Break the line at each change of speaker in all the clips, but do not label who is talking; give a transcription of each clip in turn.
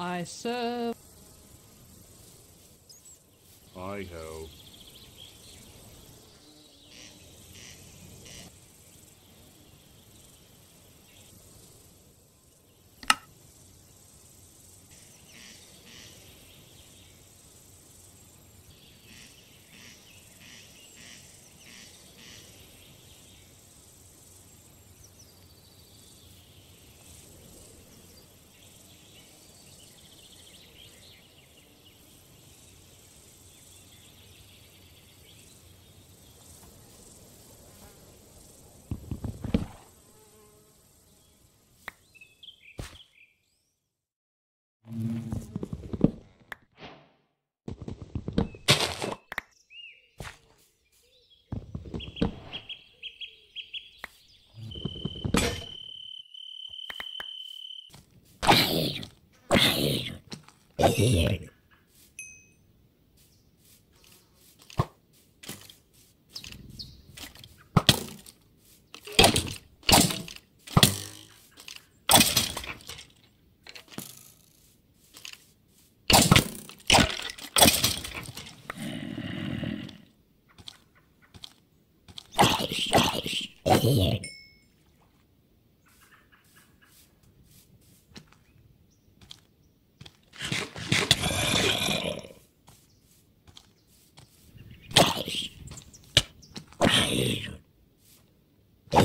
I serve.
I ho. here. here.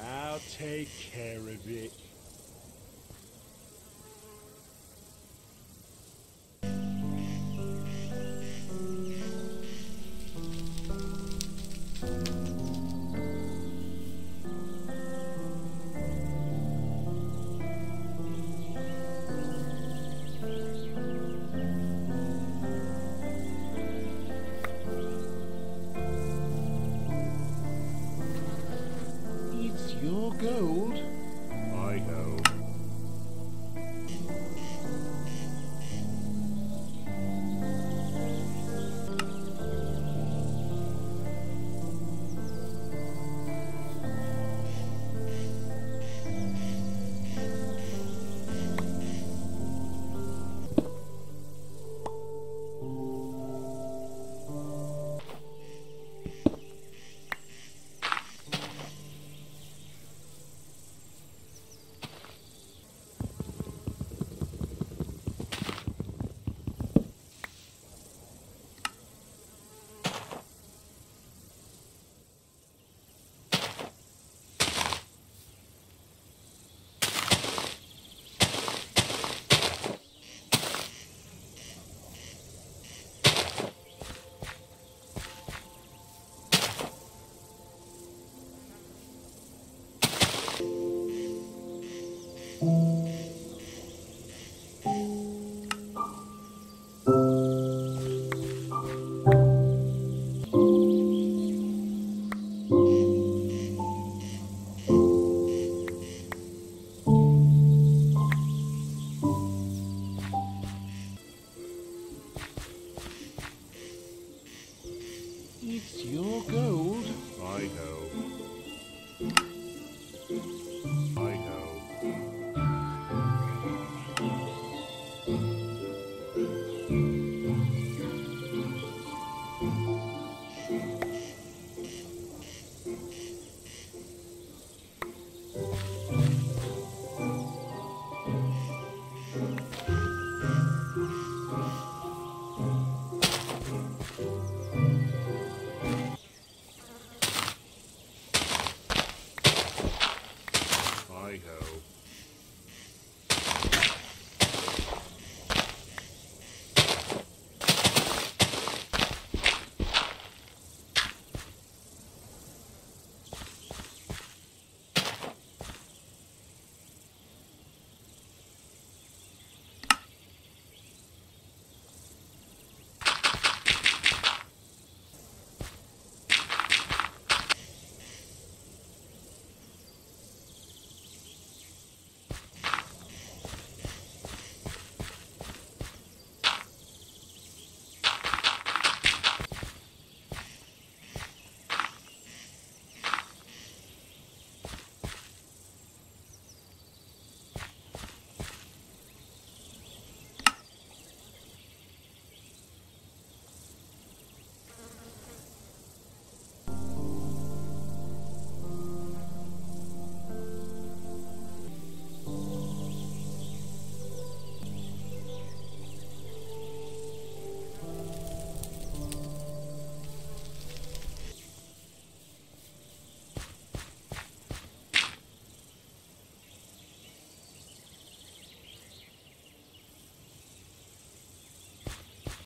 I'll take care of it.